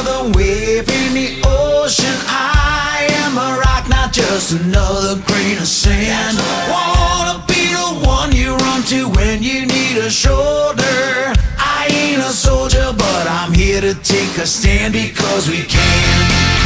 another wave in the ocean. I am a rock, not just another grain of sand. Wanna be the one you run to when you need a shoulder. I ain't a soldier, but I'm here to take a stand because we can.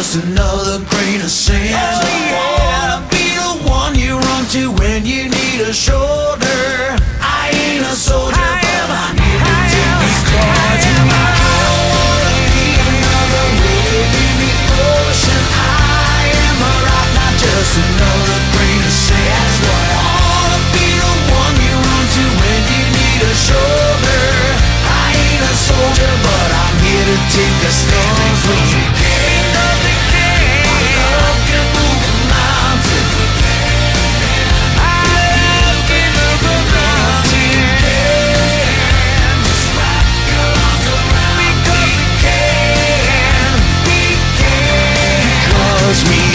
Just another grain of sand. I wanna be the one you run to when you need a shoulder. I ain't a soldier, but I'm here to take these cards. I wanna be another wave in the ocean. I am a rock, not just another grain of sand. I wanna be the one you run to when you need a shoulder. I ain't a soldier, but I'm here to take a stand because we can. tells me